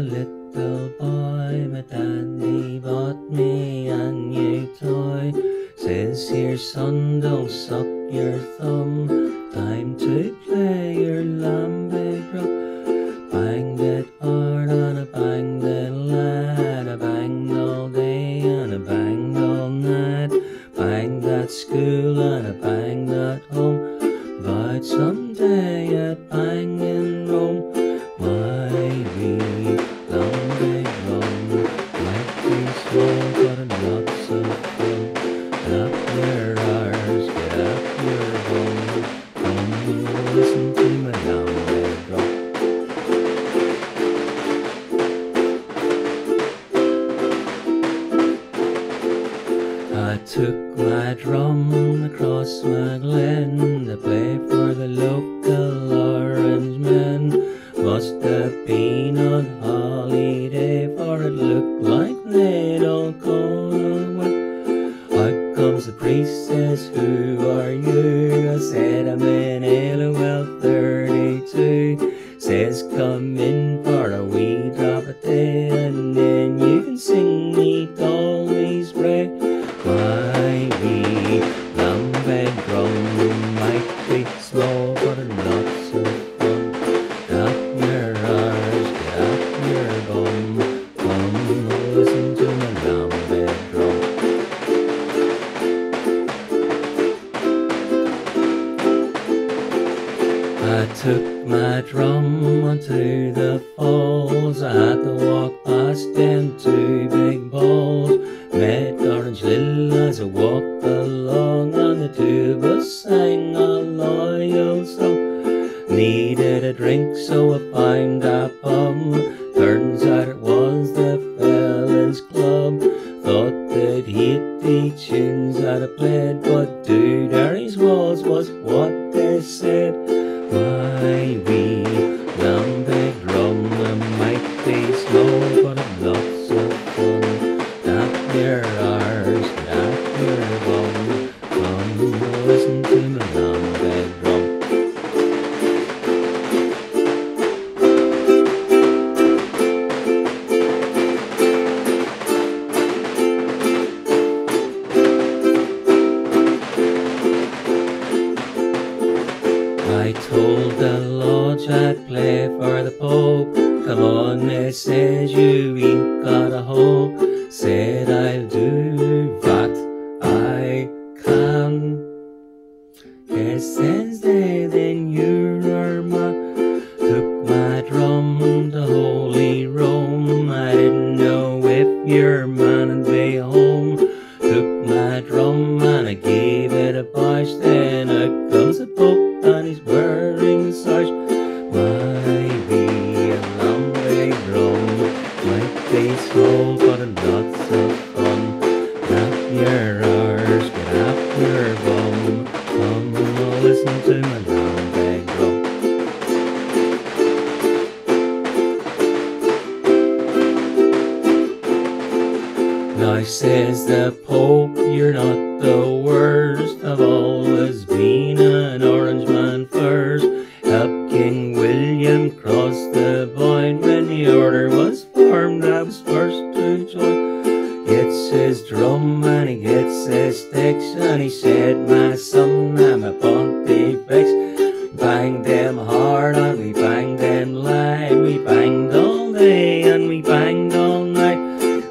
a little boy, my daddy bought me a new toy. Says here, son, don't suck your thumb. Time to play your drum. Bang that hard on a bang that lad, a bang all day and a bang all night. Bang that school and a bang that home. But someday I took my drum across my glen to play for the local orange men. Must have been comes the priest, says, Who are you? I said, I'm in LOL 32. Says, Come in for a wee drop of tea, and then you can sing me Dolly's Brae. My wee Lambeg drum might be small, but a took my drum onto the falls. I had to walk past them two big balls. Met Orange Lil as I walked along, and the two of us sang a loyal song. Needed a drink, so I found a pub. Turns out it was the Felons Club. Thought they'd hit the tunes that I played, but dude, Harry's walls was what they said. The Pope. Come on, says you ain't got a hope. Said I'll do what I can. Yes, they, then you're man. Took my drum to Holy Rome. I didn't know if your man would be home. Took my drum and I gave it a bash. Then out comes the Pope and he's wearing such. My your arse, get up your bum. Come and listen to my Lambeg drum. Now says the Pope, you're not the worst. I've always been an orange man first. Helped King William cross the Boyne when the order was formed. I was first to join. Gets his drum and he gets his sticks and he said, My son, I'm a pontifex. Bang them hard and we bang them light. We banged all day and we banged all night.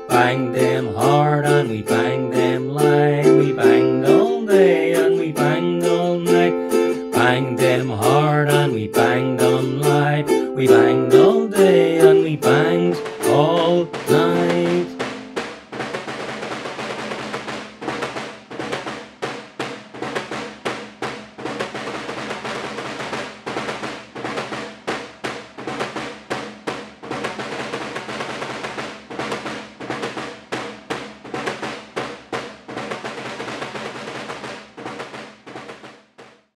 Bang them hard and we bang them light. We banged all day and we banged all night. Bang them hard and we banged all night. We banged all day and we banged.